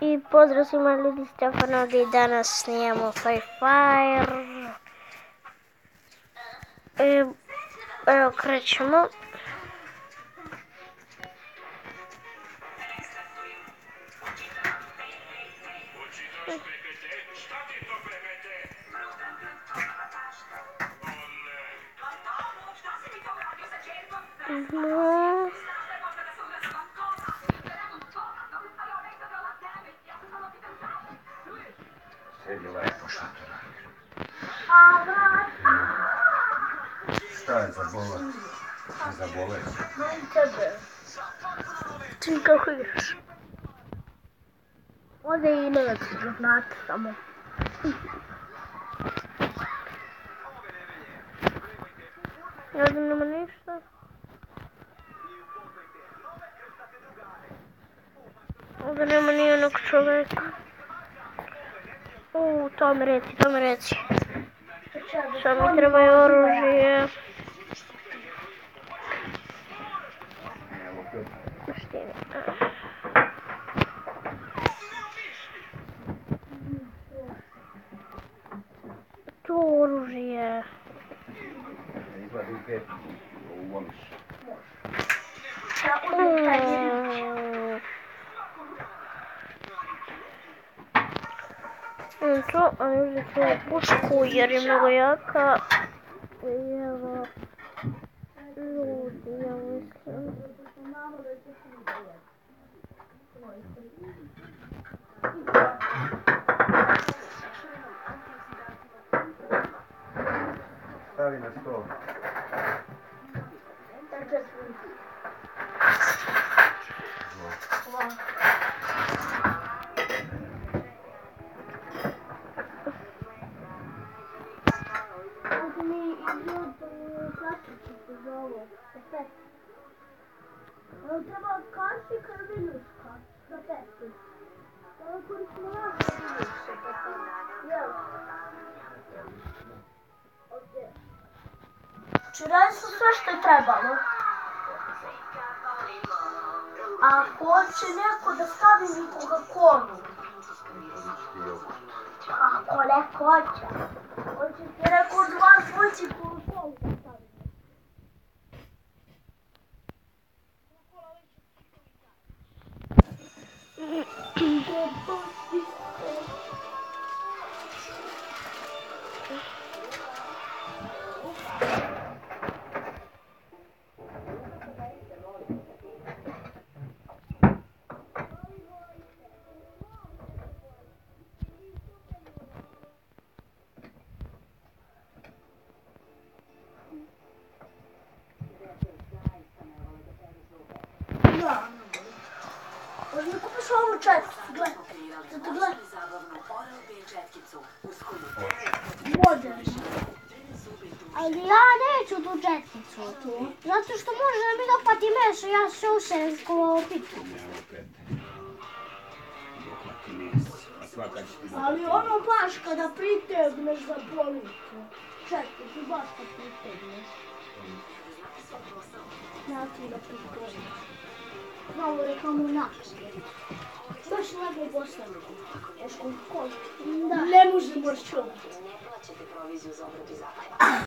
I pozdrav svima ljudi Stefano ovdje danas snijemo Free Fire. E, evo krećemo. Mm-hmm. No. Sedi lepo šatora. Šta je za bolest? Za bolest? Čim kako igraš? Ovdje je i novac, da znate samo. Ovdje nema ništa. Ovdje nema ni onog čoveka. U, to mi reci, to mi reci. Šta mi trebaju oružje? Evo ga. Štini. To oružje. Mm. Şu önümüzdeki boş koyarım oraya ka... Yava... Ne oldu yavaşım? Stavi na stol. Пепе. Треба каші кармелюшка. На пепе. Але курсмала кармелюшка. Я. Окей. Вчора все, що треба було. А хоче легко доставити кока-колу. А коля хоче. Хоче перекурдувати мультику. Da. Gledaj. Zato gledaj. Možeš. Ali ja neću tu četkicu tu. Zato što može da mi dopati meso, ja se usem ko pitu. Evo opet. Dohvati mes. A svaka će ti Ali ono baš kada pritegneš za policu. Čekaj, ti baš kad pritegneš. Ja ti da pritegneš. Reklamu naprijed. Baš lego i bosansko. Još koji koji. Da. Ne može moći čovjek.